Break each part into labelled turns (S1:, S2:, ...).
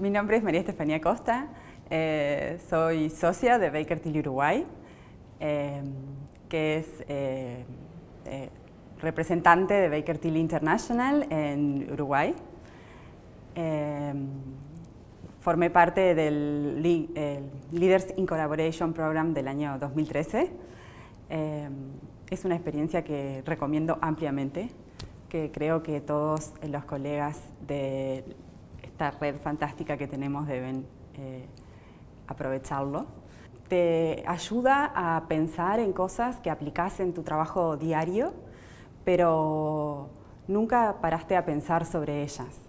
S1: Mi nombre es María Estefanía Costa, eh, soy socia de Baker Tilly Uruguay, eh, que es eh, representante de Baker Tilly International en Uruguay. formé parte del Leaders in Collaboration Program del año 2013. es una experiencia que recomiendo ampliamente que creo que todos los colegas de esta red fantástica que tenemos deben eh, aprovecharlo. Te ayuda a pensar en cosas que aplicas en tu trabajo diario, pero nunca paraste a pensar sobre ellas.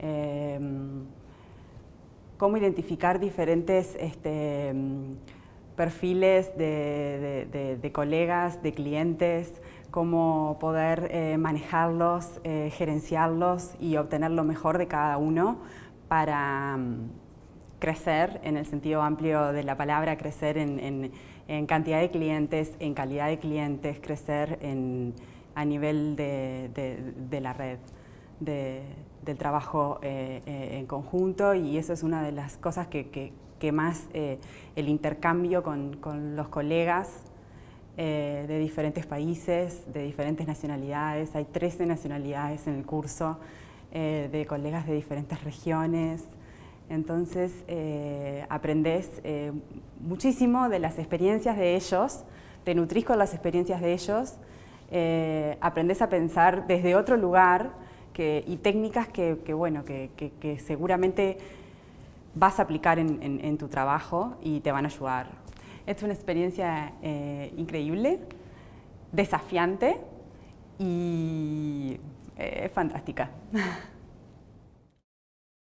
S1: Em, cómo identificar diferentes este, perfiles de, colegas, de clientes, cómo poder eh, manejarlos, eh, gerenciarlos y obtener lo mejor de cada uno para mm, crecer en el sentido amplio de la palabra, crecer en, cantidad de clientes, en calidad de clientes, crecer a nivel de, la red. del trabajo eh, en conjunto y eso es una de las cosas que más eh, el intercambio con, los colegas eh, de diferentes países, de diferentes nacionalidades. Hay 13 nacionalidades en el curso, eh, de colegas de diferentes regiones. Entonces, aprendes muchísimo de las experiencias de ellos, te nutrís con las experiencias de ellos, aprendes a pensar desde otro lugar y técnicas que, bueno, que, que seguramente vas a aplicar en, tu trabajo y te van a ayudar. Es una experiencia eh, increíble, desafiante y eh, fantástica.